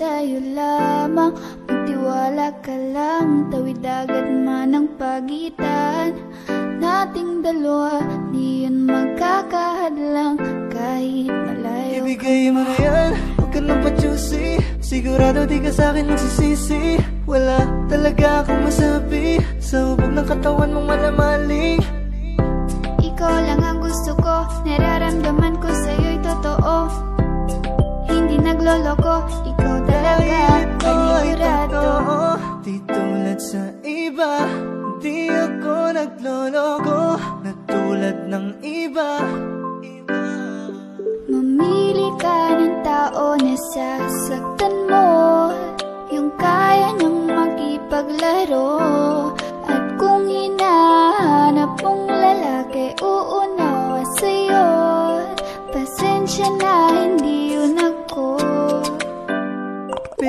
lamang. Magtiwala ka lang Tawid agad man ang pagitan Nating dalawa. Di yun magkakahadlang Kahit malayo Ibigay mo na yan Huwag ka nang pa-juicy Sigurado di ka sa'kin magsisisi Wala talaga akong masabi. Sa hubog ng katawan mong malamaling Ikaw lang ang gusto ko Nararamdaman ko sa'yo'y totoo. Hindi nagloloko Ikaw talaga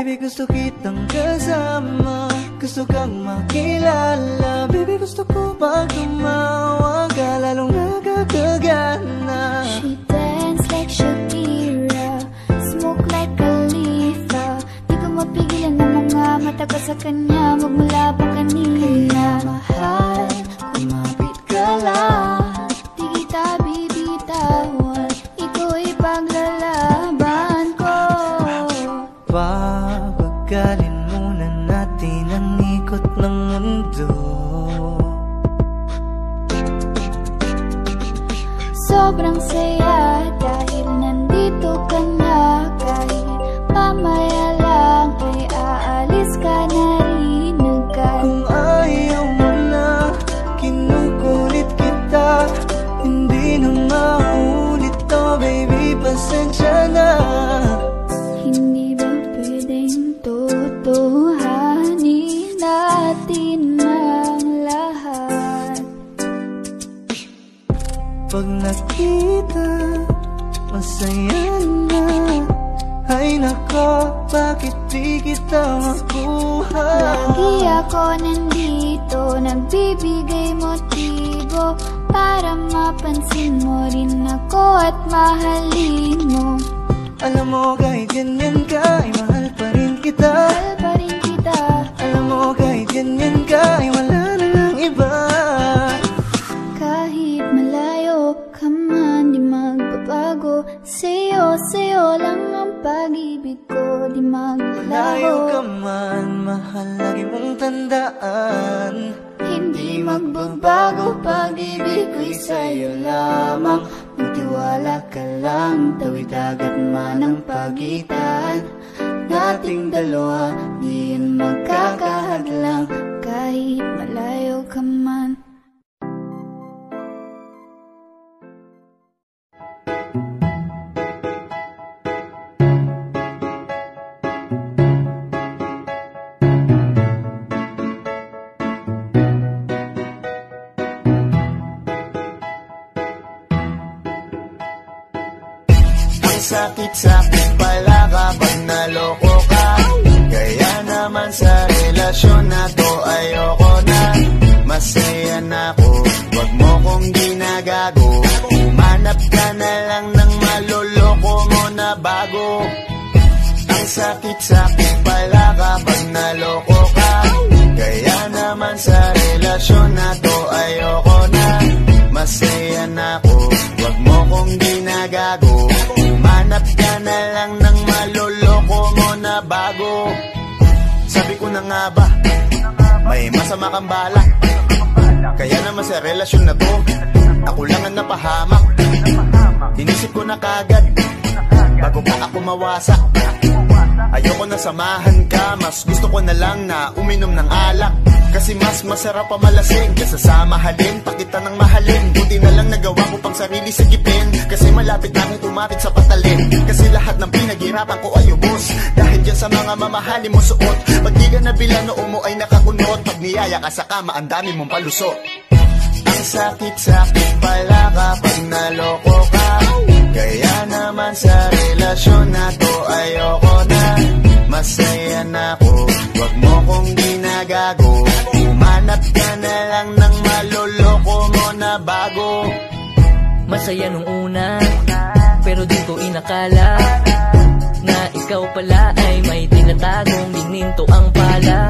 Baby gusto kitang kasama. Gusto kang makilala. Baby gusto ko pag tumawa ka Lalong nagkakagana She dance like Shakira Smoke like Khalifa. Di ko mapigilan ng mga mata ko sa kanya. Magmula mundo. Sobrang saya Pag nakita, masaya na. Ay nako, bakit di kita makuha? Lagi ako nandito, nagbibigay motibo. Para mapansin mo rin ako at mahalin mo. Alam mo kahit ganyan pag-ibig ko, di Layo maglaho ka man, mahal lagi mong tandaan. Hindi magbabago pag-ibig ko'y sa'yo lamang. Magtiwala ka lang, tawid agad man ang pagitan. Nating dalawa, di yun magkakahadlang. Kahit malayo ka sakit-sakit pala kapag naloko ka. Kaya naman sa relasyon na to ayoko na. Masaya na ako, wag mo kong ginagago. Umanap ka na lang ng maloloko mo na bago. Ang sakit-sakit pala kapag naloko ka. Kaya naman sa relasyon na to Sabi ko na nga ba, may masama kang bala Kaya naman sa relasyon na to, ako lang ang napahamak. Inisip ko na kagad, bago pa ako mawasak Ayoko na samahan ka, mas gusto ko na lang na uminom ng alak. Kasi mas masarap pa malasing Kesa sa mahalin, pakita ng mahalin. Buti na lang nagawa ko pang sarili sa gipin. Kasi malapit na akong tumapit sa patalin. Kasi lahat ng pinaghirapan ko ay ubos sa mga mamahalin mo suot. Pag di ka nabilang noo mo ay nakakunot. Pag niyaya ka sa kama, ang dami mong palusot. Ang sakit-sakit pala kapag naloko ka. Kaya naman sa relasyon na to ayoko na. Masaya na ako, wag mo kong ginagago. Umanap ka na lang ng maloloko mo na bago. Masaya nung una Pero di ko inakala. Na ikaw pala ay may tinatagong mininto ang pala.